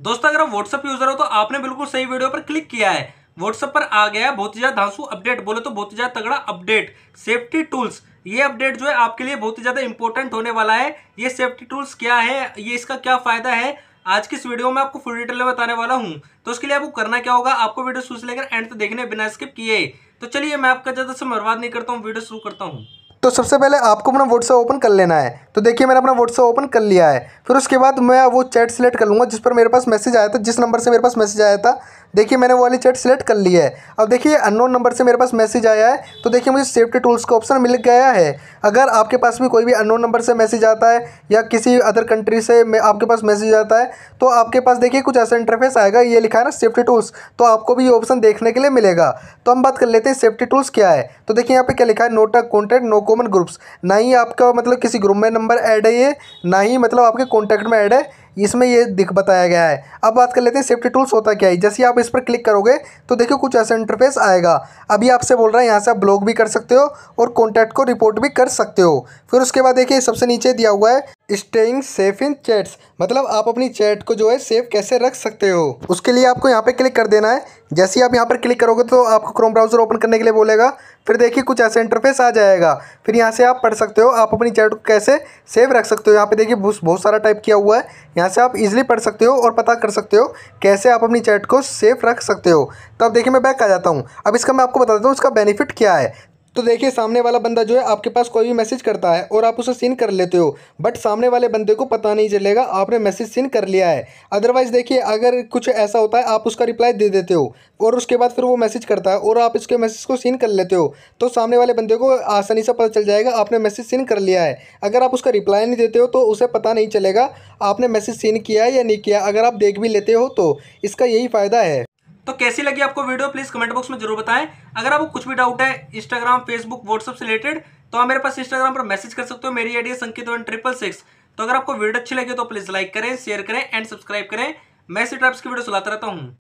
दोस्तों, अगर आप व्हाट्सअप यूज़र हो तो आपने बिल्कुल सही वीडियो पर क्लिक किया है। व्हाट्सअप पर आ गया बहुत ही ज़्यादा धांसू अपडेट बोले तो बहुत ही ज़्यादा तगड़ा अपडेट सेफ्टी टूल्स ये अपडेट जो है आपके लिए बहुत ही ज़्यादा इंपॉर्टेंट होने वाला है। ये सेफ्टी टूल्स क्या है, ये इसका क्या फ़ायदा है? आज की इस वीडियो में आपको फुल डिटेल में बताने वाला हूँ। तो उसके लिए आपको करना क्या होगा, आपको वीडियो शुरू से लेकर एंड तक देखने बिना स्किप किए। तो चलिए, मैं आपका ज़्यादा से बर्बाद नहीं करता हूँ वीडियो शुरू करता हूँ। तो सबसे पहले आपको अपना व्हाट्सएप ओपन कर लेना है। तो देखिए, मैंने अपना व्हाट्सएप ओपन कर लिया है। फिर उसके बाद मैं वो चैट सेलेक्ट कर लूँगा, जिस पर मेरे पास मैसेज आया था, जिस नंबर से मेरे पास मैसेज आया था। देखिए, मैंने वो वाली चैट सेलेक्ट कर ली है। अब देखिए अननोन नंबर से मेरे पास मैसेज आया है। तो देखिए, मुझे सेफ्टी टूल्स का ऑप्शन मिल गया है। अगर आपके पास भी कोई भी अननोन नंबर से मैसेज आता है, या किसी अदर कंट्री से आपके पास मैसेज आता है तो आपके पास देखिए, कुछ ऐसा इंटरफेस आएगा। ये लिखा है ना सेफ्टी टूल्स तो आपको भी ये ऑप्शन देखने के लिए मिलेगा। तो हम बात कर लेते हैं सेफ्टी टूल्स क्या है। तो देखिए, यहाँ पे क्या लिखा है? Not contact no common groups ना ही आपका मतलब किसी ग्रुप में नंबर ऐड है ये, ना ही मतलब आपके कॉन्टैक्ट में ऐड है, इसमें ये दिख बताया गया है। अब बात कर लेते हैं सेफ्टी टूल्स होता क्या है। जैसे आप इस पर क्लिक करोगे तो देखिए कुछ ऐसा इंटरफेस आएगा। अभी आपसे बोल रहा है, यहाँ से आप ब्लॉग भी कर सकते हो और कॉन्टैक्ट को रिपोर्ट भी कर सकते हो। फिर उसके बाद देखिए, सबसे नीचे दिया हुआ है स्टेइंग सेफ़ इन चैट्स। मतलब आप अपनी चैट को जो है सेफ़ कैसे रख सकते हो? उसके लिए आपको यहाँ पे क्लिक कर देना है। जैसे ही आप यहाँ पर क्लिक करोगे तो आपको क्रोम ब्राउज़र ओपन करने के लिए बोलेगा। फिर देखिए कुछ ऐसा इंटरफेस आ जाएगा। फिर यहाँ से आप पढ़ सकते हो, आप अपनी चैट को कैसे सेव रख सकते हो। यहाँ पे देखिए बहुत सारा टाइप किया हुआ है। यहाँ से आप इजीली पढ़ सकते हो और पता कर सकते हो कैसे आप अपनी चैट को सेफ़ रख सकते हो। तो अब देखिए मैं बैक आ जाता हूँ। अब इसका मैं आपको बता देता हूँ, इसका बेनिफिट क्या है? तो देखिए, सामने वाला बंदा जो है आपके पास कोई भी मैसेज करता है और आप उसे सीन कर लेते हो, बट सामने वाले बंदे को पता नहीं चलेगा, आपने मैसेज सीन कर लिया है। अदरवाइज़ देखिए, अगर कुछ ऐसा होता है, आप उसका रिप्लाई दे देते हो और उसके बाद फिर वो मैसेज करता है और आप इसके मैसेज को सीन कर लेते हो तो सामने वाले बंदे को आसानी से पता चल जाएगा, आपने मैसेज सीन कर लिया है। अगर आप उसका रिप्लाई नहीं देते हो तो उसे पता नहीं चलेगा, आपने मैसेज सीन किया है या नहीं किया, अगर आप देख भी लेते हो तो इसका यही फ़ायदा है। तो कैसी लगी आपको वीडियो? प्लीज़ कमेंट बॉक्स में ज़रूर बताएँ। अगर आपको कुछ भी डाउट है इंस्टाग्राम फेसबुक व्हाट्सअप से रिलेटेड तो आप मेरे पास इंस्टाग्राम पर मैसेज कर सकते हो। मेरी आइडिया संकेत वन ट्रिपल सिक्स तो अगर आपको वीडियो अच्छी लगी तो प्लीज़ लाइक करें शेयर करें एंड सब्सक्राइब करें। मैं इसी टाइप्स की वीडियो सुलाता रहता हूँ।